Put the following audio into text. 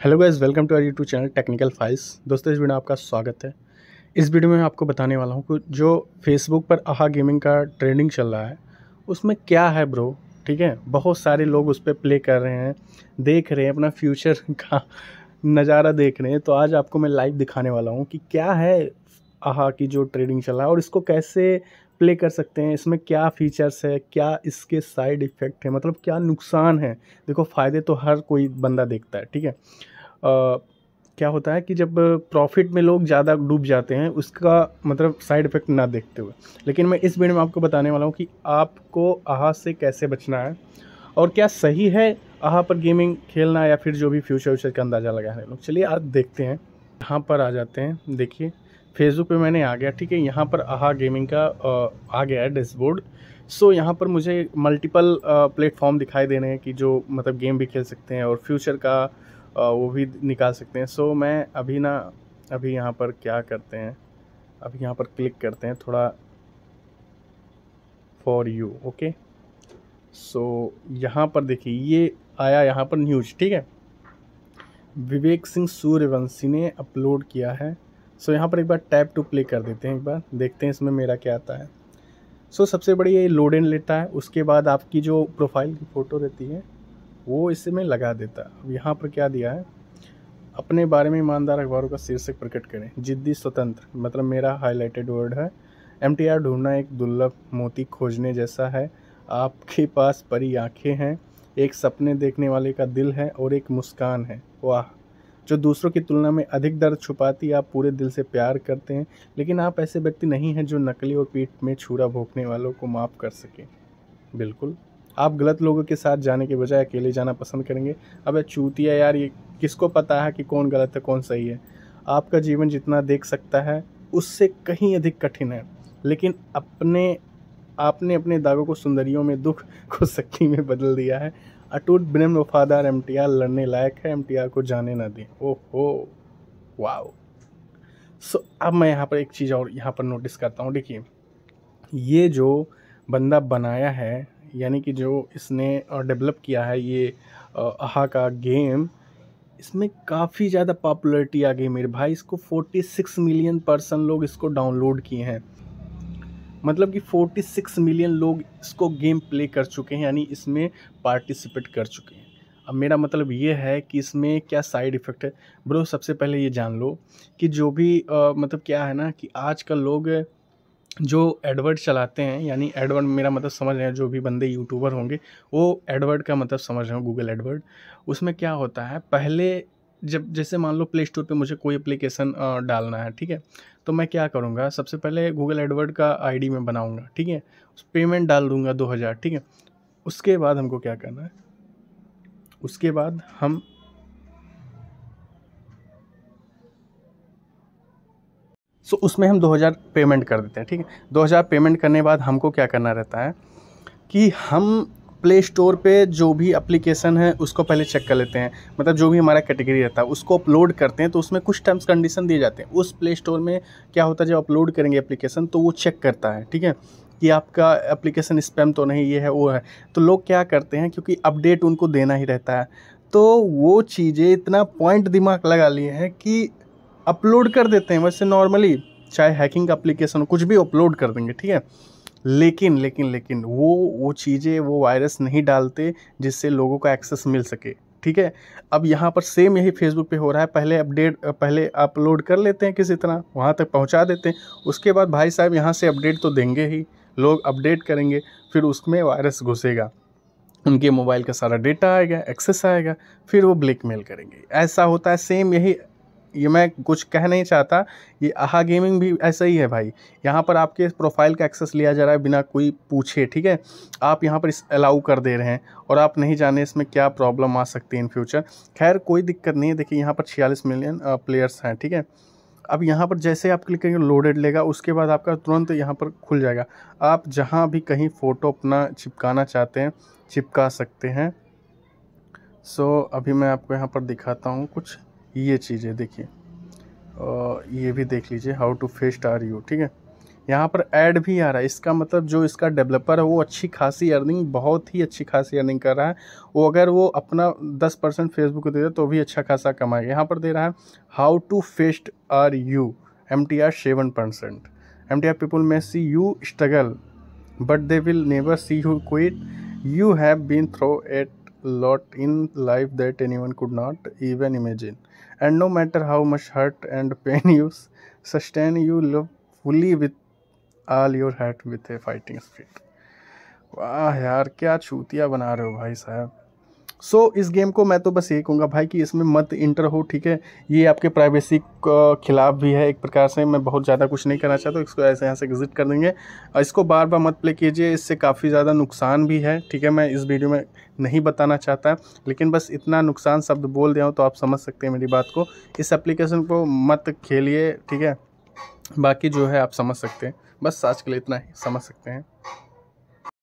Hello guys welcome to our YouTube channel technical files दोस्तों, इस video में आपका स्वागत है। इस वीडियो में मैं आपको बताने वाला हूँ कि जो फेसबुक पर आहा गेमिंग का ट्रेंडिंग चल रहा है, उसमें क्या है ब्रो ठीक है? बहुत सारे लोग उस पर प्ले कर रहे हैं, देख रहे हैं, अपना फ्यूचर का नज़ारा देख रहे हैं। तो आज आपको मैं लाइव दिखाने वाला हूँ कि क्या है आहा की जो ट्रेडिंग चल रहा है और इसको कैसे प्ले कर सकते हैं इसमें क्या फ़ीचर्स है क्या इसके साइड इफ़ेक्ट है मतलब क्या नुकसान है? देखो फ़ायदे तो हर कोई बंदा देखता है ठीक है? आ, क्या होता है कि जब प्रॉफिट में लोग ज़्यादा डूब जाते हैं उसका मतलब साइड इफ़ेक्ट ना देखते हुए। लेकिन मैं इस वीडियो में आपको बताने वाला हूँ कि आपको आहा से कैसे बचना है और क्या सही है आहा पर गेमिंग खेलना या फिर जो भी फ्यूचर व्यूचर का अंदाज़ा लगा है लोग चलिए आज देखते हैं। यहाँ पर आ जाते हैं। देखिए। फेसबुक पे मैंने आ गया ठीक है? यहाँ पर आहा गेमिंग का आ गया है डैशबोर्ड सो यहाँ पर मुझे मल्टीपल प्लेटफॉर्म दिखाई दे रहे हैं कि जो मतलब गेम भी खेल सकते हैं और फ्यूचर का आ, वो भी निकाल सकते हैं। सो मैं अभी ना अभी यहाँ पर क्या करते हैं अभी यहाँ पर क्लिक करते हैं थोड़ा फॉर यू ओके सो यहाँ पर देखिए ये आया यहाँ पर न्यूज़ ठीक है? विवेक सिंह सूर्यवंशी ने अपलोड किया है। सो यहाँ पर एक बार टैप टू प्ले कर देते हैं एक बार। देखते हैं इसमें मेरा क्या आता है। सो सबसे बड़ी ये लोड इन लेता है। उसके बाद आपकी जो प्रोफ़ाइल की फ़ोटो रहती है, वो इसमें लगा देता। है अब यहाँ पर क्या दिया है? अपने बारे में ईमानदार अखबारों का शीर्षक प्रकट करें। जिद्दी स्वतंत्र मतलब मेरा हाईलाइटेड वर्ड है। एमटीआर ढूंढना एक दुर्लभ मोती खोजने जैसा है। आपके पास परी आँखें हैं, एक सपने देखने वाले का दिल है और एक मुस्कान है। वाह! जो दूसरों की तुलना में अधिक दर्द छुपाती आप पूरे दिल से प्यार करते हैं, लेकिन आप ऐसे व्यक्ति नहीं हैं जो नकली और पीठ में छुरा भोंकने वालों को माफ़ कर सकें। बिल्कुल। आप गलत लोगों के साथ जाने के बजाय अकेले जाना पसंद करेंगे। अब चूतिया यार, ये किसको पता है कि कौन गलत है, कौन सही है? आपका जीवन जितना देख सकता है, उससे कहीं अधिक कठिन है। लेकिन अपने, आपने अपने दागों को सुंदरियों में, दुख को शक्ति में बदल दिया है। अटूट ब्रह्म वफादार एम लड़ने लायक है, एमटीआर को जाने ना दें। ओहो, वाओ। सो अब मैं यहाँ पर एक चीज़ और यहाँ पर नोटिस करता हूँ। देखिए, ये जो बंदा बनाया है, यानी कि जो इसने डेवलप किया है ये आहा का गेम, इसमें काफ़ी ज़्यादा पॉपुलैरिटी आ गई मेरे भाई। इसको 46 मिलियन पर्सन लोग इसको डाउनलोड किए हैं। मतलब कि 46 मिलियन लोग इसको गेम प्ले कर चुके हैं यानी इसमें पार्टिसिपेट कर चुके हैं। अब मेरा मतलब ये है कि इसमें क्या साइड इफ़ेक्ट है? ब्रो सबसे पहले ये जान लो कि जो भी आ, मतलब क्या है ना कि आज कल लोग जो एडवर्ड चलाते हैं यानी एडवर्ड मेरा मतलब समझ रहे हैं जो भी बंदे यूट्यूबर होंगे वो एडवर्ड का मतलब समझ रहे हो गूगल एडवर्ड उसमें क्या होता है पहले जब जैसे मान लो प्ले स्टोर पर मुझे कोई एप्लीकेशन डालना है ठीक है? तो मैं क्या करूँगा? सबसे पहले गूगल एडवर्ड का आईडी मैं बनाऊँगा ठीक है? पेमेंट डाल दूँगा दो हज़ार ठीक है? उसके बाद हमको क्या करना है? उसके बाद हम सो so, उसमें हम 2000 पेमेंट कर देते हैं ठीक है? 2000 पेमेंट करने बाद हमको क्या करना रहता है कि हम प्ले स्टोर पे जो भी एप्लीकेशन है, उसको पहले चेक कर लेते हैं। मतलब जो भी हमारा कैटेगरी रहता है, उसको अपलोड करते हैं तो उसमें कुछ टर्म्स कंडीशन दिए जाते हैं। उस प्ले स्टोर में क्या होता है, जब अपलोड करेंगे एप्लीकेशन तो वो चेक करता है, ठीक है? कि आपका एप्लीकेशन स्पैम तो नहीं, ये है, वो है। तो लोग क्या करते हैं, क्योंकि अपडेट उनको देना ही रहता है। तो वो चीज़ें इतना पॉइंट दिमाग लगा लिए हैं कि अपलोड कर देते हैं। वैसे नॉर्मली चाहे हैकिंग एप्लीकेशन कुछ भी अपलोड कर देंगे, ठीक है? लेकिन लेकिन लेकिन वो वो चीज़ें, वो वायरस नहीं डालते जिससे लोगों को एक्सेस मिल सके, ठीक है? अब यहाँ पर सेम यही फेसबुक पे हो रहा है। पहले अपडेट पहले अपलोड कर लेते हैं किसी तरह, वहाँ तक पहुँचा देते हैं। उसके बाद भाई साहब यहाँ से अपडेट तो देंगे ही, लोग अपडेट करेंगे, फिर उसमें वायरस घुसेगा। उनके मोबाइल का सारा डेटा आएगा एक्सेस आएगा, फिर वो ब्लैकमेल करेंगे। ऐसा होता है सेम यही ये मैं कुछ कह नहीं चाहता। ये आहा गेमिंग भी ऐसा ही है भाई। यहाँ पर आपके प्रोफ़ाइल का एक्सेस लिया जा रहा है बिना कोई पूछे ठीक है? आप यहाँ पर इस अलाउ कर दे रहे हैं और आप नहीं जाने इसमें क्या प्रॉब्लम आ सकती है इन फ्यूचर खैर कोई दिक्कत नहीं है। देखिए यहाँ पर छियालीस मिलियन प्लेयर्स हैं ठीक है? अब यहाँ पर जैसे आप क्लिक करेंगे लोडेड लेगा उसके बाद आपका तुरंत यहाँ पर खुल जाएगा। आप जहाँ भी कहीं फ़ोटो अपना चिपकाना चाहते हैं चिपका सकते हैं। सो so, अभी मैं आपको यहाँ पर दिखाता हूँ कुछ। ये चीज़ें देखिए। ये भी देख लीजिए how to fest are you ठीक है? यहाँ पर ऐड भी आ रहा है। इसका मतलब जो इसका डेवलपर है, वो अच्छी खासी अर्निंग बहुत ही अच्छी खासी अर्निंग कर रहा है। वो अगर वो अपना दस परसेंट फेसबुक को दे दे तो भी अच्छा खासा कमाएगा। यहाँ पर दे रहा है how to fest are you M T R seven percent. M T R people में see you struggle but they will never see you quit you have been throw at lot in life that anyone could not even imagine and no matter how much hurt and pain you sustain you love fully with all your heart with a fighting spirit वाह यार क्या छूतिया बना रहे हो भाई साहब सो so, इस गेम को मैं तो बस ये कहूँगा भाई कि इसमें मत इंटर हो ठीक है? ये आपके प्राइवेसी के खिलाफ भी है एक प्रकार से। मैं बहुत ज़्यादा कुछ नहीं करना चाहता इसको ऐसे यहाँ से एग्जिट कर देंगे। इसको बार बार मत प्ले कीजिए इससे काफ़ी ज़्यादा नुकसान भी है ठीक है? मैं इस वीडियो में नहीं बताना चाहता लेकिन बस इतना नुकसान शब्द बोल दिया हूँ तो आप समझ सकते हैं मेरी बात को। इस एप्लीकेशन को मत खेलिए ठीक है? बाकी जो है आप समझ सकते हैं। बस आज के लिए इतना ही समझ सकते हैं।